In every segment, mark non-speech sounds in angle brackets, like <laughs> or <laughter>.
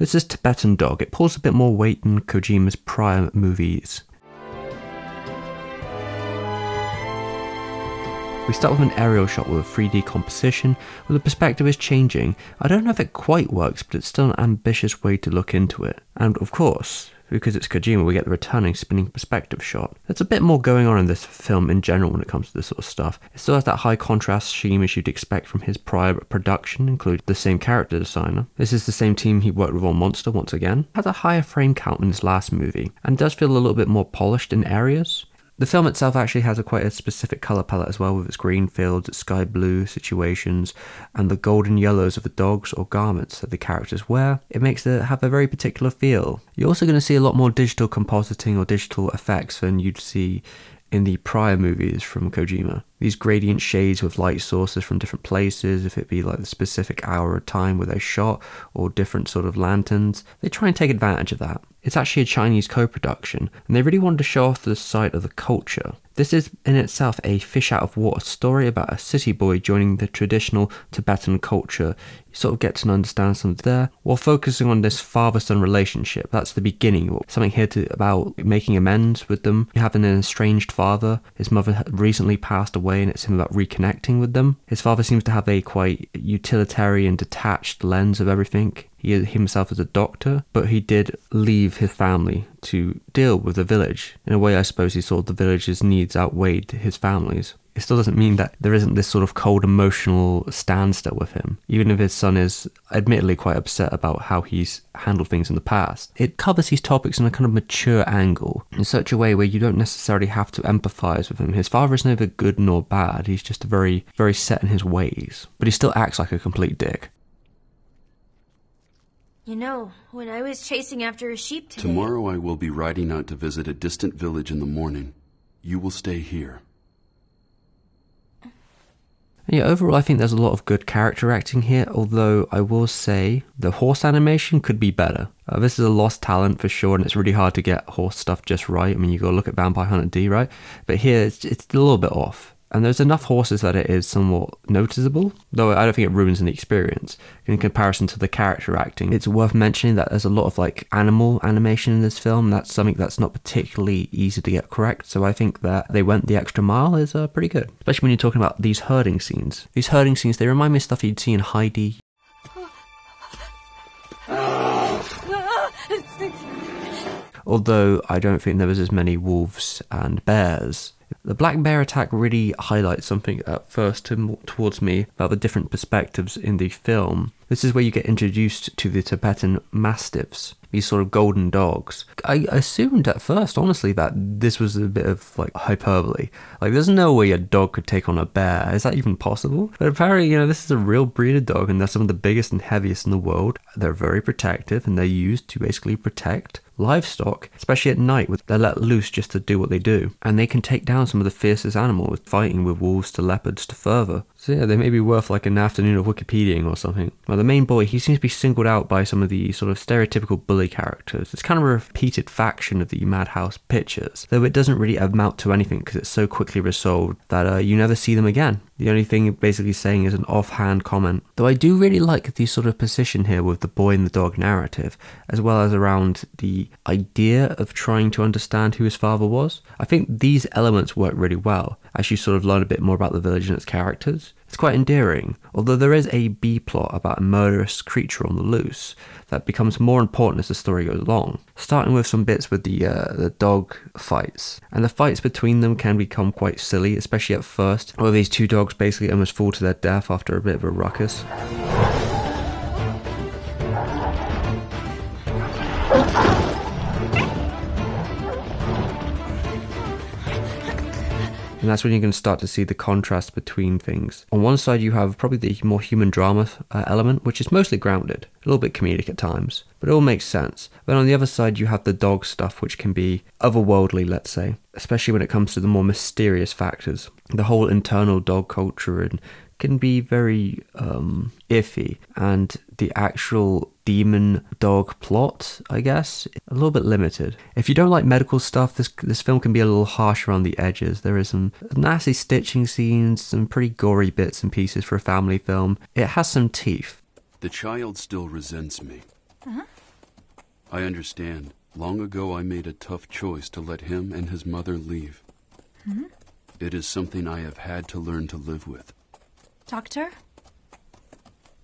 This is Tibetan Dog. It pulls a bit more weight than Kojima's prior movies. We start with an aerial shot with a 3D composition, where the perspective is changing. I don't know if it quite works, but it's still an ambitious way to look into it. And of course, because it's Kojima, we get the returning spinning perspective shot. There's a bit more going on in this film in general when it comes to this sort of stuff. It still has that high contrast scheme as you'd expect from his prior production, including the same character designer. This is the same team he worked with on Monster once again. Has a higher frame count than his last movie, and does feel a little bit more polished in areas. The film itself actually has a quite a specific colour palette as well, with its green fields, sky blue situations, and the golden yellows of the dogs or garments that the characters wear. It makes it have a very particular feel. You're also going to see a lot more digital compositing or digital effects than you'd see in the prior movies from Kojima. These gradient shades with light sources from different places, if it be like the specific hour or time where they shot, or different sort of lanterns, they try and take advantage of that. It's actually a Chinese co production, and they really wanted to show off the side of the culture. This is in itself a fish out of water story about a city boy joining the traditional Tibetan culture. You sort of get to understand something there while focusing on this father son relationship. That's the beginning. Something here to about making amends with them. You have an estranged father. His mother had recently passed away, and it's him about reconnecting with them. His father seems to have a quite utilitarian, detached lens of everything. He himself is a doctor, but he did leave his family to deal with the village. In a way, I suppose he saw the village's needs outweighed his family's. It still doesn't mean that there isn't this sort of cold emotional standstill with him, even if his son is admittedly quite upset about how he's handled things in the past. It covers these topics in a kind of mature angle, in such a way where you don't necessarily have to empathize with him. His father is neither good nor bad, he's just very, very set in his ways, but he still acts like a complete dick. You know, when I was chasing after a sheep today. Tomorrow I will be riding out to visit a distant village in the morning. You will stay here. Yeah, overall, I think there's a lot of good character acting here, although I will say the horse animation could be better. Uh, this is a lost talent for sure, and it's really hard to get horse stuff just right. I mean, you gotta look at Vampire Hunter D, right? But here, it's, it's a little bit off. And there's enough horses that it is somewhat noticeable, though I don't think it ruins the experience. In comparison to the character acting, it's worth mentioning that there's a lot of like animal animation in this film. That's something that's not particularly easy to get correct. So I think that they went the extra mile is uh, pretty good, especially when you're talking about these herding scenes. These herding scenes they remind me of stuff you'd see in Heidi. <laughs> Although I don't think there was as many wolves and bears the black bear attack really highlights something at first to, towards me about the different perspectives in the film. This is where you get introduced to the Tibetan mastiffs, these sort of golden dogs. I assumed at first, honestly, that this was a bit of like hyperbole. Like, there's no way a dog could take on a bear. Is that even possible? But apparently, you know, this is a real breed of dog, and they're some of the biggest and heaviest in the world. They're very protective, and they're used to basically protect livestock, especially at night, with they're let loose just to do what they do. And they can take down some of the fiercest animals, fighting with wolves to leopards to further. So yeah, they may be worth like an afternoon of Wikipediaing or something. Well, the main boy, he seems to be singled out by some of the sort of stereotypical bully characters. It's kind of a repeated faction of the Madhouse pictures, though it doesn't really amount to anything because it's so quickly resolved that uh, you never see them again. The only thing basically saying is an offhand comment. Though I do really like the sort of position here with the boy and the dog narrative, as well as around the idea of trying to understand who his father was. I think these elements work really well as you sort of learn a bit more about the village and its characters. It's quite endearing, although there is a B plot about a murderous creature on the loose that becomes more important as the story goes along. Starting with some bits with the uh, the dog fights, and the fights between them can become quite silly, especially at first, where these two dogs basically almost fall to their death after a bit of a ruckus. And that's when you're going to start to see the contrast between things. On one side, you have probably the more human drama uh, element, which is mostly grounded, a little bit comedic at times, but it all makes sense. Then on the other side, you have the dog stuff, which can be otherworldly, let's say, especially when it comes to the more mysterious factors. The whole internal dog culture and can be very um, iffy, and the actual demon dog plot, I guess, a little bit limited. If you don't like medical stuff, this this film can be a little harsh around the edges. There is some nasty stitching scenes, some pretty gory bits and pieces for a family film. It has some teeth. The child still resents me. Uh-huh. I understand. Long ago I made a tough choice to let him and his mother leave. It is something I have had to learn to live with. Doctor?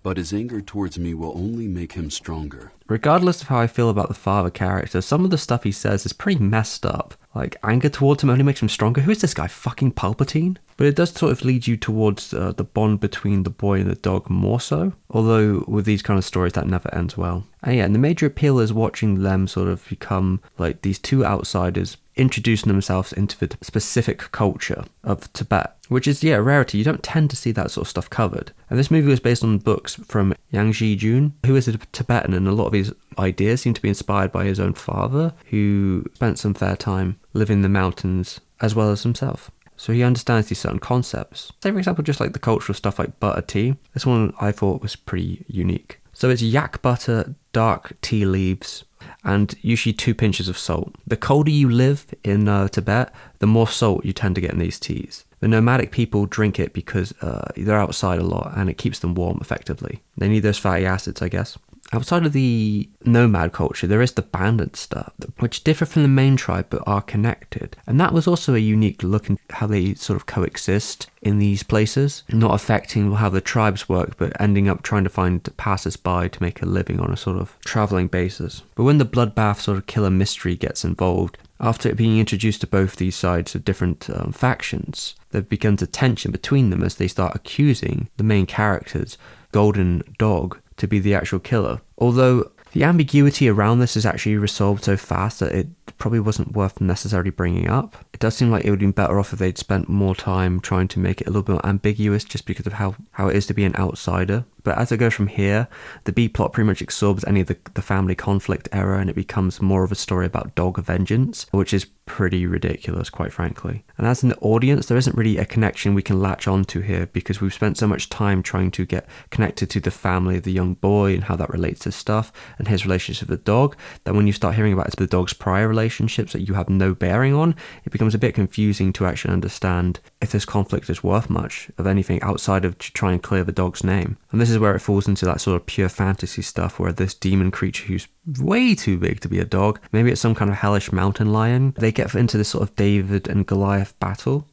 But his anger towards me will only make him stronger. Regardless of how I feel about the father character, some of the stuff he says is pretty messed up. Like, anger towards him only makes him stronger. Who is this guy? Fucking Palpatine? But it does sort of lead you towards uh, the bond between the boy and the dog more so. Although, with these kind of stories, that never ends well. And yeah, and the major appeal is watching them sort of become like these two outsiders introducing themselves into the specific culture of Tibet, which is, yeah, a rarity. You don't tend to see that sort of stuff covered. And this movie was based on books from Yang Zhijun, who is a Tibetan, and a lot of his ideas seem to be inspired by his own father, who spent some fair time living in the mountains as well as himself. So he understands these certain concepts. Say, for example, just like the cultural stuff like butter tea. This one I thought was pretty unique. So it's yak butter, dark tea leaves, and usually two pinches of salt. The colder you live in uh, Tibet, the more salt you tend to get in these teas. The nomadic people drink it because uh, they're outside a lot and it keeps them warm effectively. They need those fatty acids, I guess. Outside of the nomad culture, there is the bandit stuff, which differ from the main tribe but are connected. And that was also a unique look in how they sort of coexist in these places, not affecting how the tribes work, but ending up trying to find passers-by to make a living on a sort of traveling basis. But when the bloodbath sort of killer mystery gets involved, after it being introduced to both these sides of different um, factions, there becomes a tension between them as they start accusing the main characters, Golden Dog, to be the actual killer. Although the ambiguity around this is actually resolved so fast that it probably wasn't worth necessarily bringing up. It does seem like it would have been better off if they'd spent more time trying to make it a little bit more ambiguous just because of how, how it is to be an outsider. But as it goes from here, the B plot pretty much absorbs any of the, the family conflict era and it becomes more of a story about dog vengeance, which is pretty ridiculous, quite frankly. And as an audience, there isn't really a connection we can latch onto here because we've spent so much time trying to get connected to the family of the young boy and how that relates to stuff and his relationship with the dog that when you start hearing about the dog's prior relationships that you have no bearing on, it becomes a bit confusing to actually understand if this conflict is worth much of anything outside of trying to try and clear the dog's name. And this is where it falls into that sort of pure fantasy stuff where this demon creature who's way too big to be a dog, maybe it's some kind of hellish mountain lion, they get into this sort of David and Goliath battle.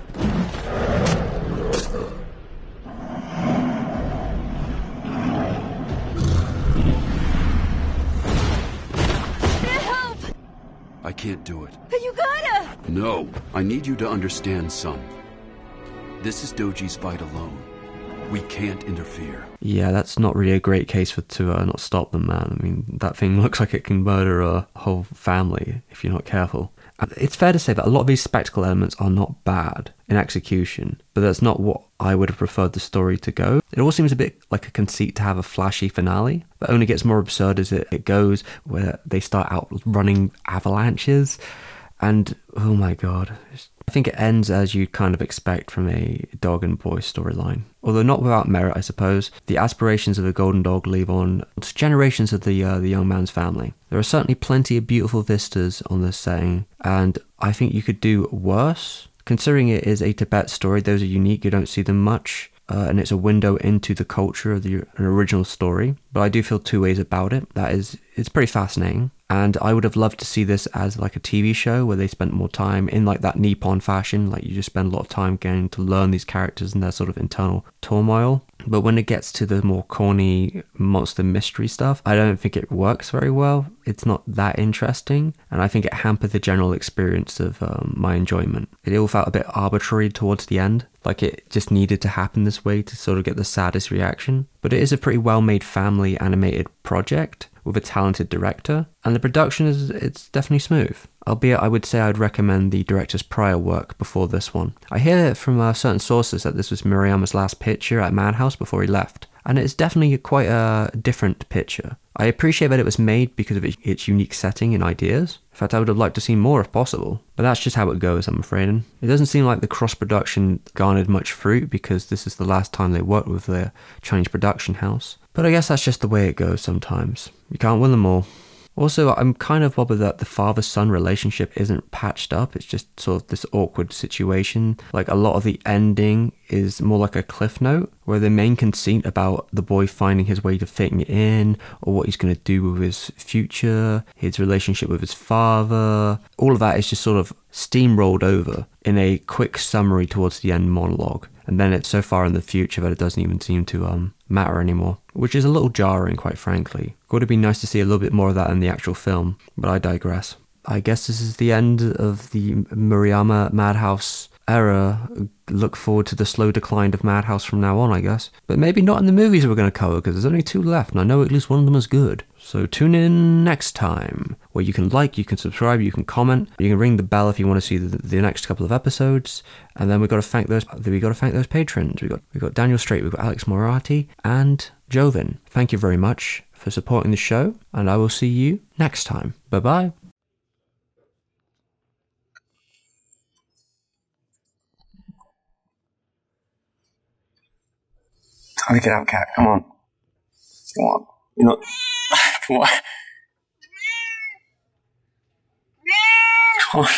Help! I can't do it. But You gotta! No, I need you to understand some. This is Doji's fight alone. We can't interfere. Yeah, that's not really a great case for to uh, not stop them, man. I mean, that thing <laughs> looks like it can murder a whole family if you're not careful. It's fair to say that a lot of these spectacle elements are not bad in execution, but that's not what I would have preferred the story to go. It all seems a bit like a conceit to have a flashy finale, but only gets more absurd as it, it goes, where they start out running avalanches. And oh my god, I think it ends as you kind of expect from a dog and boy storyline. Although not without merit, I suppose. The aspirations of the golden dog leave on generations of the uh, the young man's family. There are certainly plenty of beautiful vistas on this setting, and I think you could do worse. Considering it is a Tibet story, those are unique. You don't see them much. Uh, and it's a window into the culture of the an original story. But I do feel two ways about it. That is, it's pretty fascinating. And I would have loved to see this as like a TV show where they spent more time in like that Nippon fashion. Like you just spend a lot of time getting to learn these characters and their sort of internal turmoil. But when it gets to the more corny monster mystery stuff, I don't think it works very well. It's not that interesting, and I think it hampered the general experience of um, my enjoyment. It all felt a bit arbitrary towards the end, like it just needed to happen this way to sort of get the saddest reaction. But it is a pretty well made family animated project with a talented director, and the production is it's definitely smooth. Albeit, I would say I'd recommend the director's prior work before this one. I hear from uh, certain sources that this was Maruyama's last picture at Madhouse before he left, and it's definitely quite a different picture. I appreciate that it was made because of its, unique setting and ideas. In fact, I would have liked to see more if possible, but that's just how it goes, I'm afraid. And it doesn't seem like the cross production garnered much fruit because this is the last time they worked with their Chinese production house. But I guess that's just the way it goes sometimes. You can't win them all. Also, I'm kind of bothered that the father son relationship isn't patched up. It's just sort of this awkward situation. Like a lot of the ending is more like a cliff note, where the main conceit about the boy finding his way to fitting in, or what he's going to do with his future, his relationship with his father, all of that is just sort of steamrolled over in a quick summary towards the end monologue. And then it's so far in the future that it doesn't even seem to um, matter anymore, which is a little jarring, quite frankly. It Would have been nice to see a little bit more of that in the actual film, but I digress. I guess this is the end of the Maruyama Madhouse era. Look forward to the slow decline of Madhouse from now on, I guess. But maybe not in the movies we're going to cover, because there's only two left, and I know at least one of them is good. So tune in next time, where you can like, you can subscribe, you can comment, you can ring the bell if you want to see the, the next couple of episodes. And then we've got to thank those. We got to thank those patrons. We got we got Daniel Straight, we've got Alex Morati, and Jovin. Thank you very much for supporting the show, and I will see you next time. Bye bye. Time to get out, cat. Come on. Come on. You know. <laughs> Come on. Come on.